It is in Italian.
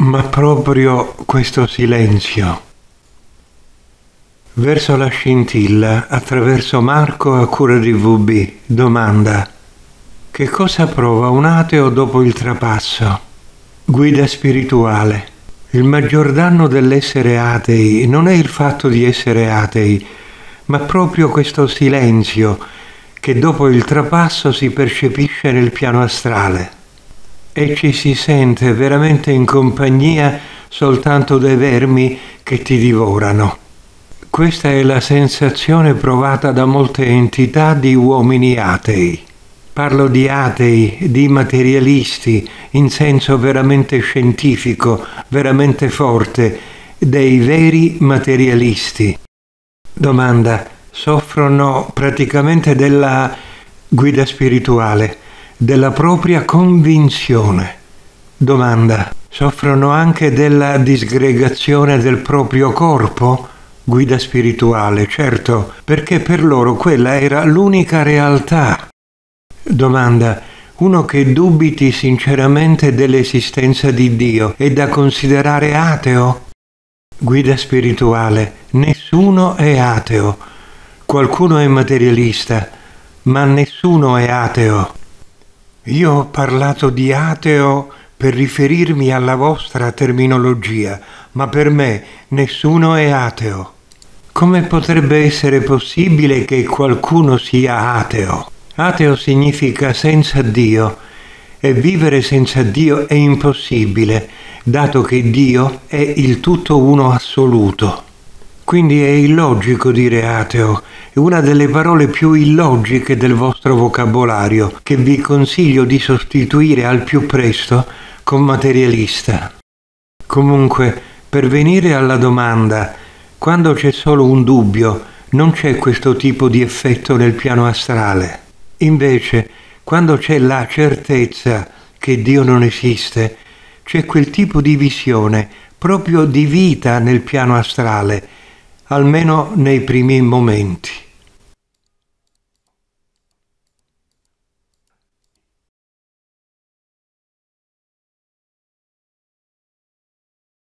Ma proprio questo silenzio. Verso la scintilla, attraverso Marco a cura di VB, domanda. Che cosa prova un ateo dopo il trapasso? Guida spirituale. Il maggior danno dell'essere atei non è il fatto di essere atei, ma proprio questo silenzio che dopo il trapasso si percepisce nel piano astrale e ci si sente veramente in compagnia soltanto dei vermi che ti divorano. Questa è la sensazione provata da molte entità di uomini atei. Parlo di atei, di materialisti, in senso veramente scientifico, veramente forte, dei veri materialisti. Domanda, soffrono praticamente della guida spirituale della propria convinzione. Domanda. Soffrono anche della disgregazione del proprio corpo? Guida spirituale, certo, perché per loro quella era l'unica realtà. Domanda. Uno che dubiti sinceramente dell'esistenza di Dio è da considerare ateo? Guida spirituale. Nessuno è ateo. Qualcuno è materialista, ma nessuno è ateo. Io ho parlato di ateo per riferirmi alla vostra terminologia, ma per me nessuno è ateo. Come potrebbe essere possibile che qualcuno sia ateo? Ateo significa senza Dio e vivere senza Dio è impossibile, dato che Dio è il tutto uno assoluto. Quindi è illogico dire ateo, è una delle parole più illogiche del vostro vocabolario che vi consiglio di sostituire al più presto con materialista. Comunque, per venire alla domanda, quando c'è solo un dubbio, non c'è questo tipo di effetto nel piano astrale. Invece, quando c'è la certezza che Dio non esiste, c'è quel tipo di visione, proprio di vita nel piano astrale, almeno nei primi momenti.